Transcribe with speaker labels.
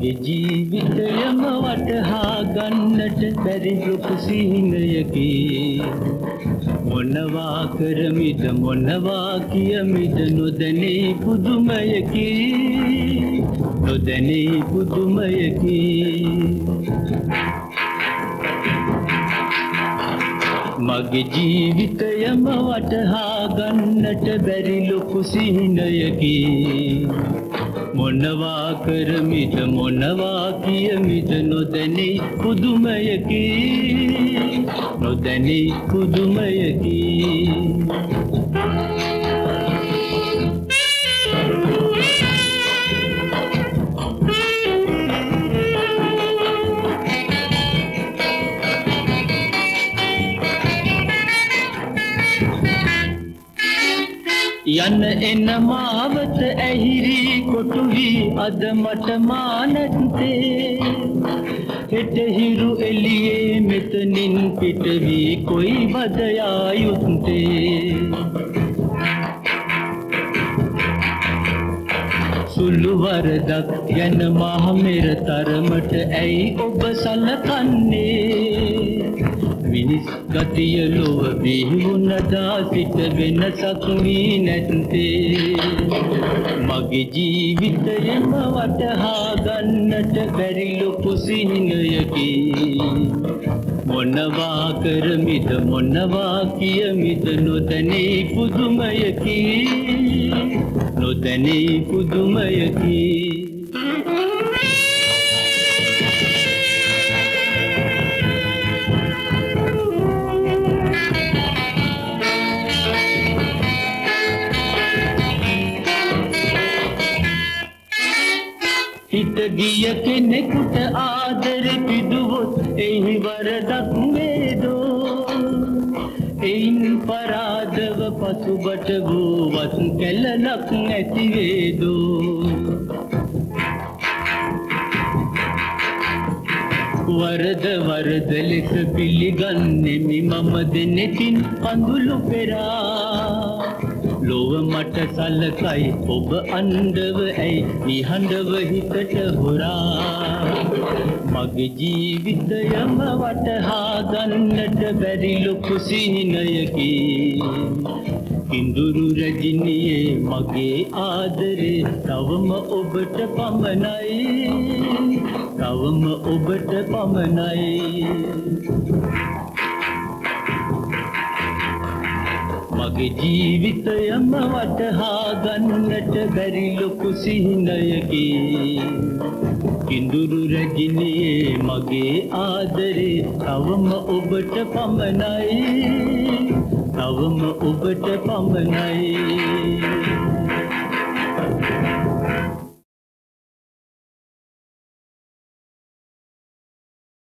Speaker 1: මගේ ජීවිතයම වටහා ගන්නට බැරි ලොකු සිහිනයකි. මොනවා කරමිද මොනවා කියමිද නොදැනේ පුදුමයකි. නොදැනේ පුදුමයකි. මගේ ජීවිතයම වටහා ගන්නට බැරි ලොකු සිහිනයකි. මොනවා කරමිද මොනවා කියමිද නොදැනේ පුදුමයකි. නොදැනේ පුදුමයකි. යන්න එන්න මාවත ඇහිරි කොටුවි අද මට මානත්තේ. හෙට හිරු එළියේ මෙතනින් පිට වී කොයි බදයා යුත්තේ සුළු වරදක් ගැන මහමෙර තරමට ඇයි ඔබ සලකන්නේ? මිනිස් ගතිය ලොව බිහිවුනදා සිට වෙනසක් වී නැත්තේ. මගේ ජීවිතයම වටහා ගන්නට බැරි ලොකු සිහිනයකි. මොනවා කරමිද මොනවා කියමිද නොදැනේ පුදුමයකි. නොදැනේ පුදුමයකි. හිත ගිය කෙනෙකුට ආදර පිදුවොත් එහි වරදක් වේදෝ එයින් පරාදව පසුබට වූවත් කැලලක් නැති වේදෝ? වරද වරද ලෙස පිළිගන්නෙමි මම දෙනෙතින් කඳුළු පෙරා. ලොව මට සලකයි ඔබ අන්දව ඇයි නිහඬව හිතට හොරා? මගේ ජීවිතයම වටහා ගන්නට බැරි ලොකු සිහිනයකි. ඉඳුරු රජිනියේ මගේ ආදරේ තවම ඔබට පමණයි. තවම ඔබට පමණයි. මගේ ජීවිතයම වටහා ගන්නට බැරි ලොකු සිහිනයකි. කිඳුරු රැජිනියේ මගේ ආදරේ තවම ඔබට පමණයි. තවම ඔබට පමණයි.